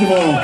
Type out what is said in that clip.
devant.